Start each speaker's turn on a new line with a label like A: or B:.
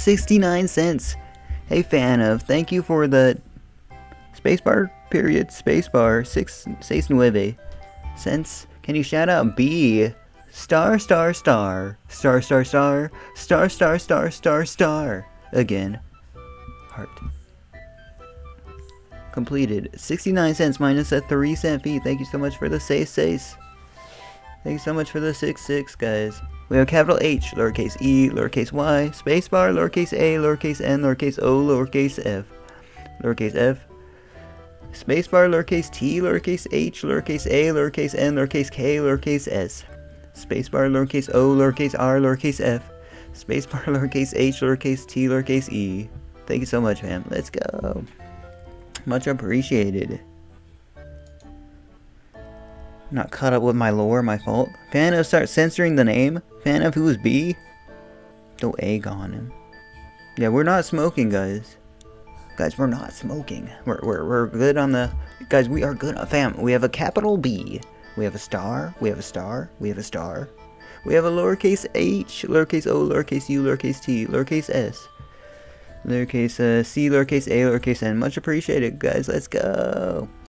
A: 69 cents. Hey, Fanof, thank you for the spacebar period spacebar six seis nueve cents. Can you shout out B? Star, star, star, star, star, star, star, star, star, star, star. Again, heart. Completed. 69 cents minus a 3 cent fee. Thank you so much for the 6 6. Thank you so much for the 6 6, guys. We have capital H, lowercase e, lowercase y, spacebar, lowercase a, lowercase n, lowercase o, lowercase f, lowercase f, spacebar, lowercase t, lowercase h, lowercase a, lowercase n, lowercase k, lowercase s, spacebar, lowercase o, lowercase r, lowercase f, spacebar, lowercase h, lowercase t, lowercase e. Thank you so much, man. Let's go. Much appreciated. Not caught up with my lore, my fault. Fan start censoring the name? Fanof who's B? Don't egg on him. Yeah, we're not smoking, guys. Guys, we're not smoking. We're, we're, we're good on the... Guys, we are good. Fam, we have a capital B. We have a star. We have a star. We have a star. We have a lowercase h, lowercase o, lowercase u, lowercase t, lowercase s. Lowercase uh, c, lowercase a, lowercase n. Much appreciated, guys. Let's go.